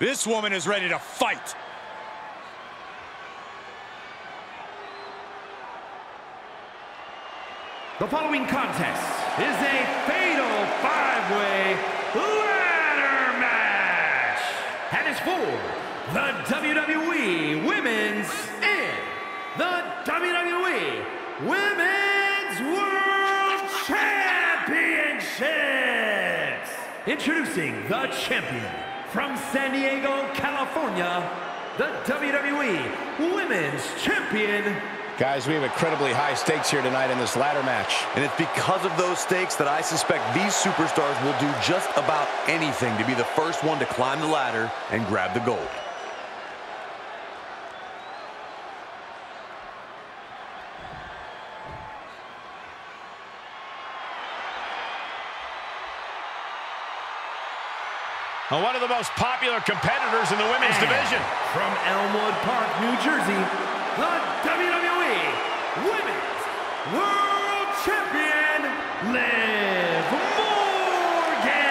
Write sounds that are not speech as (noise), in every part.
This woman is ready to fight. The following contest is a fatal five-way ladder match. And it's for the WWE Women's and the WWE Women's World Championships. Introducing the champion from San Diego, California, the WWE Women's Champion, Guys, we have incredibly high stakes here tonight in this ladder match. And it's because of those stakes that I suspect these superstars will do just about anything to be the first one to climb the ladder and grab the gold. Uh, one of the most popular competitors in the women's And division. From Elmwood Park, New Jersey, the WWE Women's World Champion, Liv Morgan.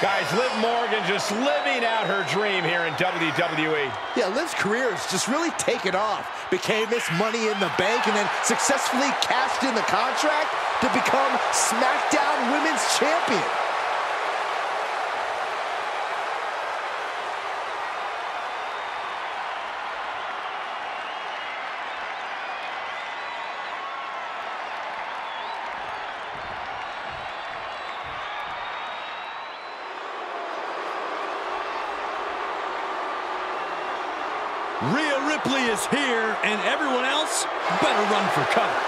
Guys, Liv Morgan just living out her dream here in WWE. Yeah, Liv's career has just really taken off. Became this money in the bank and then successfully cashed in the contract to become SmackDown Women's Champion. Rhea Ripley is here, and everyone else better run for cover.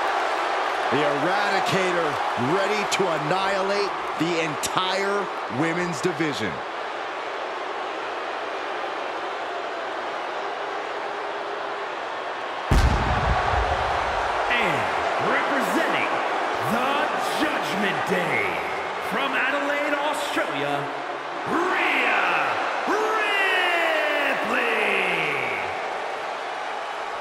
The Eradicator ready to annihilate the entire women's division. And representing the Judgment Day from Adelaide, Australia, Rhea Ripley.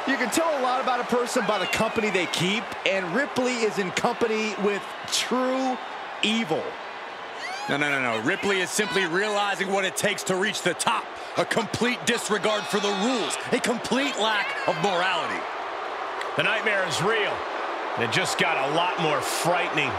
You can tell a lot about a person by the company they keep, and Ripley is in company with true evil. No, no, no, no. Ripley is simply realizing what it takes to reach the top. A complete disregard for the rules. A complete lack of morality. The nightmare is real. It just got a lot more frightening.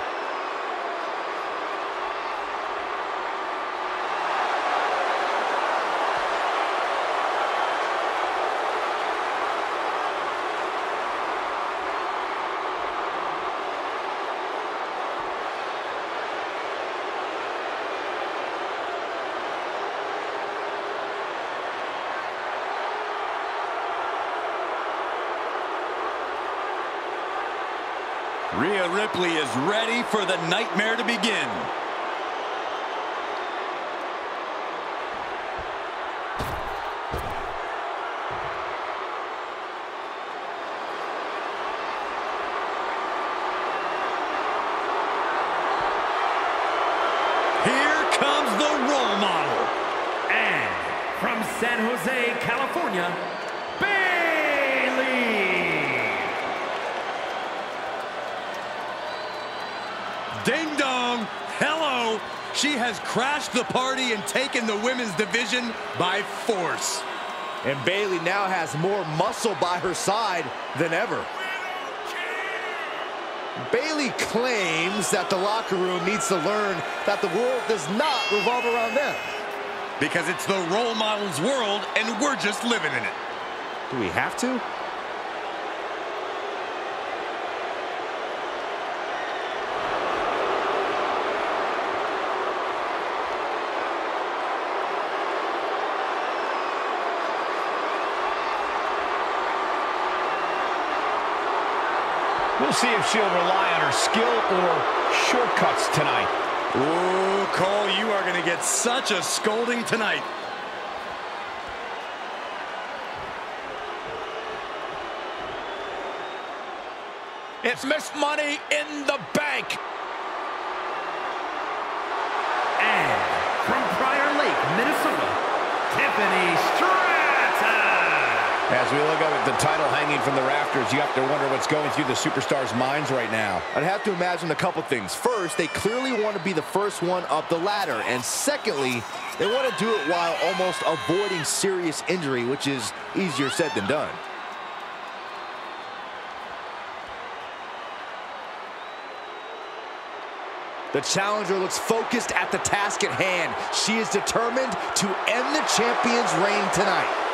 Rhea Ripley is ready for the nightmare to begin. Here comes the role model. And from San Jose, California, She has crashed the party and taken the women's division by force. And Bayley now has more muscle by her side than ever. Bayley claims that the locker room needs to learn that the world does not revolve around them. Because it's the role model's world and we're just living in it. Do we have to? We'll see if she'll rely on her skill or shortcuts tonight. Ooh, Cole, you are going to get such a scolding tonight. It's Miss Money in the Bank. And from Prior Lake, Minnesota, Tiffany Stratton. As we look up at the title hanging from the rafters, you have to wonder what's going through the superstars' minds right now. I'd have to imagine a couple things. First, they clearly want to be the first one up the ladder. And secondly, they want to do it while almost avoiding serious injury, which is easier said than done. The challenger looks focused at the task at hand. She is determined to end the champion's reign tonight.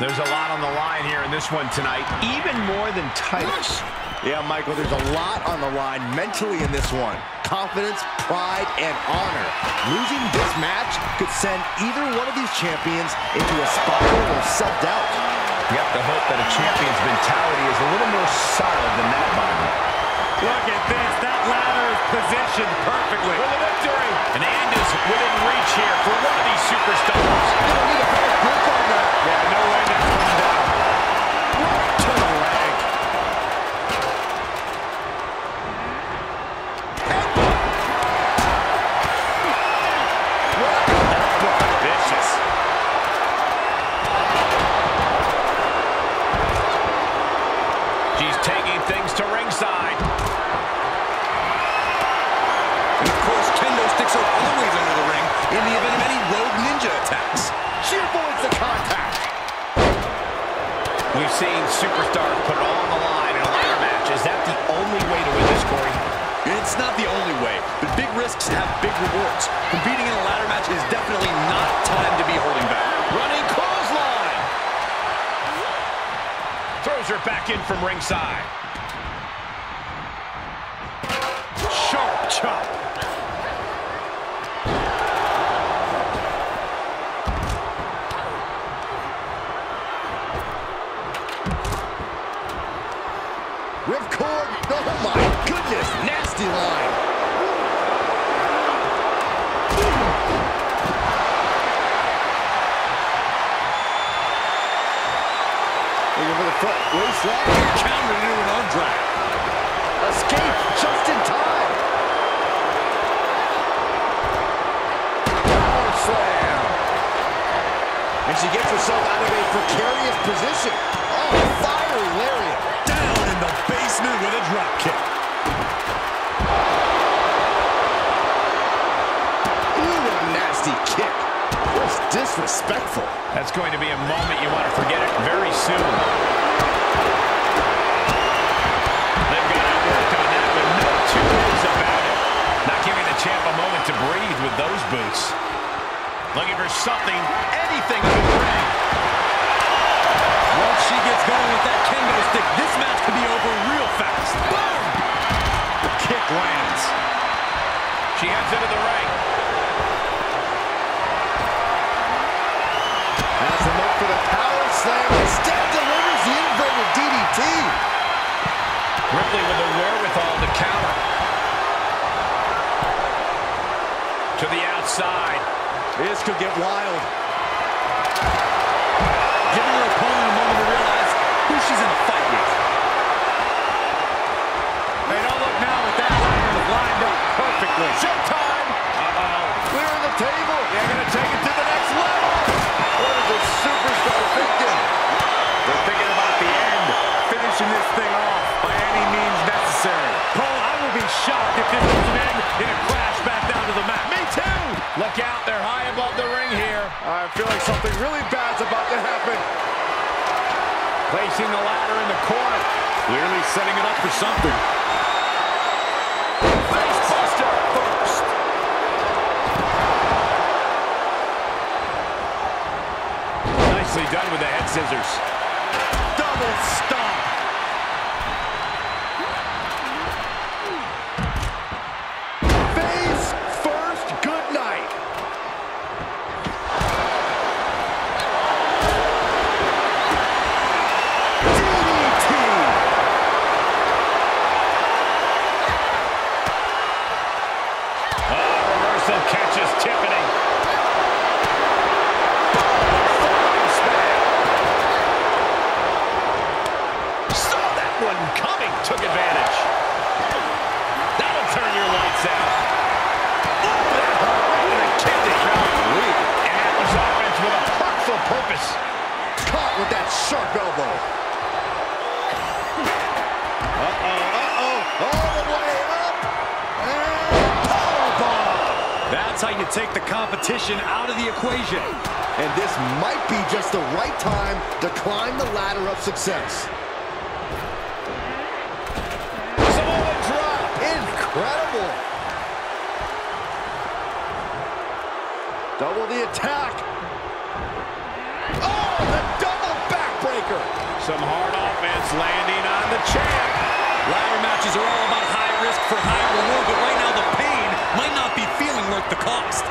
There's a lot on the line here in this one tonight, even more than titles. Yeah, Michael, there's a lot on the line mentally in this one. Confidence, pride, and honor. Losing this match could send either one of these champions into a spiral of self-doubt. You have to hope that a champion's mentality is a little more solid than that, Byron. Look at this. That ladder is positioned perfectly. For the victory. And the end is within reach here for one of these superstars. We've superstars put it all on the line in a ladder match. Is that the only way to win this, Corey? It's not the only way, but big risks have big rewards. Competing in a ladder match is definitely not time to be holding back. Running clothesline. Throws her back in from ringside. Ripcord. Oh my goodness. Nasty line. Looking for the front waist lock. Countered into an arm drag. Escape just in time. Power slam. And she gets herself out of a precarious position. Oh, the with a drop kick. Ooh, a nasty kick. Just disrespectful. That's going to be a moment you want to forget it very soon. They've got it on that, but no two ways about it. Not giving the champ a moment to breathe with those boots. Looking for something, anything in the ring. Once she gets going with that kendo stick, this match could be over real fast. Boom! The kick lands. She heads into the ring. Has him up for the power slam. Instead delivers the inverted DDT. Ripley with the wherewithal to counter. To the outside. This could get wild. Giving her opponent a moment to realize who she's in a fight with. Hey, don't look now with that ladder is lined up perfectly. Showtime. Uh-oh. Clearing the table. They're going to take it to the next level. What is a superstar thinking? They're thinking about the end, finishing this thing off by any means necessary. Cole, I will be shocked if this doesn't end in a crash back down to the mat. Me too! Look out, they're high above the ring here. I feel like something really bad's about to happen. Placing the ladder in the corner. Clearly setting it up for something. Done with the head scissors. Double double Caught with that sharp elbow. (laughs) Uh-oh, uh-oh, all the way up. And powerbomb. That's how you take the competition out of the equation. And this might be just the right time to climb the ladder of success. Samoa drop. Incredible. Double the attack. Champ. Ladder matches are all about high risk for high reward, but right now the pain might not be feeling worth the cost.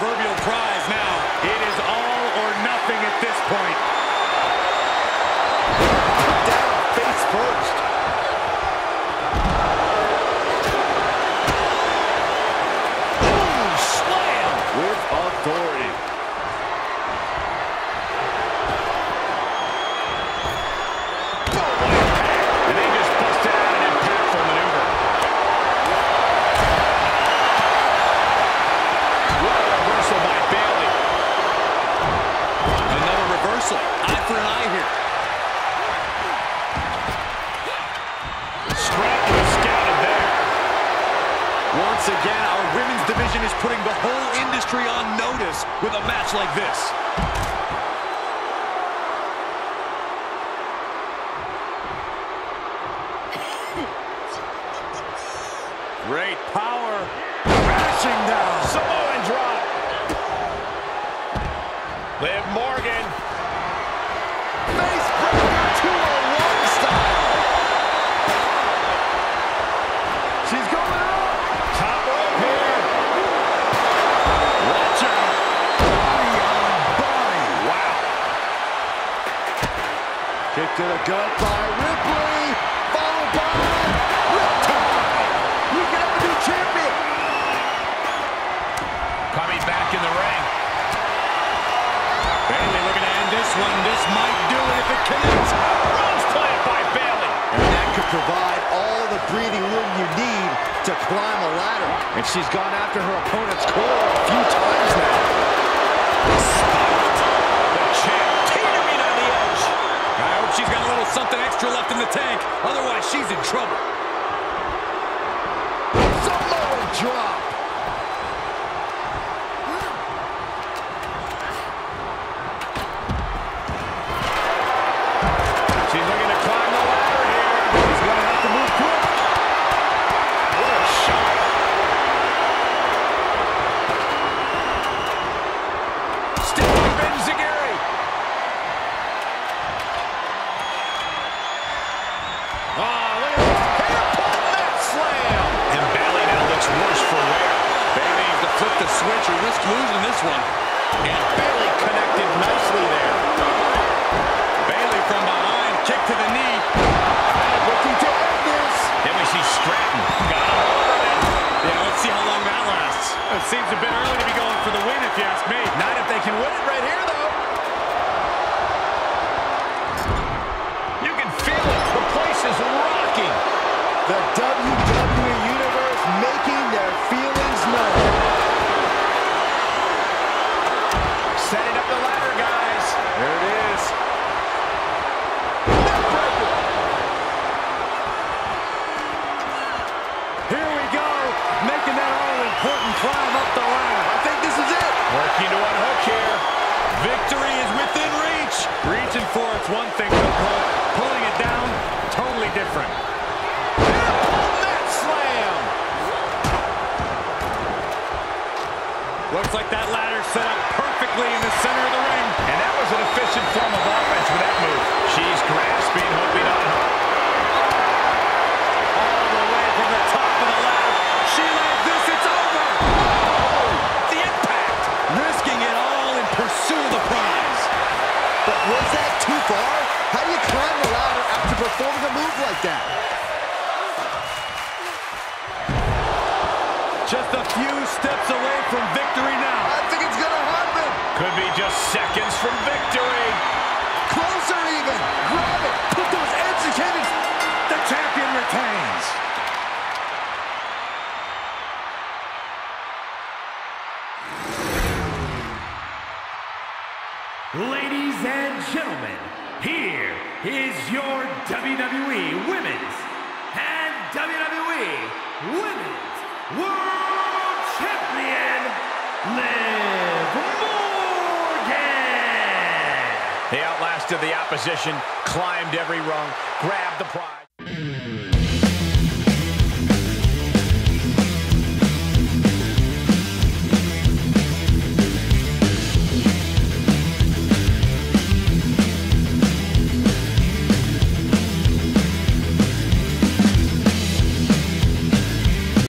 Proverbial prize now. It is all or nothing at this point. Down face first. Boom, slam with authority. Great power. Crashing down. Samoan drop. Liv Morgan. Face breaker 201 style. She's going up. Top rope here. Watch out. Body on body. Wow. Kick to the gut And she's gone after her opponent's core a few times now. The champ on the edge. I hope she's got a little something extra left in the tank. Otherwise, she's in trouble. Samoan drop. making that all-important climb up the ladder. I think this is it. Working to unhook here. Victory is within reach. Reaching for it's one thing, but pulling it down, totally different. Looks like that ladder set up perfectly in the center of the ring. And that was an efficient form of offense. Was that too far? How do you climb the ladder after performing a move like that? Just a few steps away from victory now. I think it's gonna happen. Could be just seconds from victory. Closer even. Grab it. Put those educated. The champion retains. Your WWE Women's and WWE Women's World Champion, Liv Morgan. They outlasted the opposition, climbed every rung, grabbed the prize.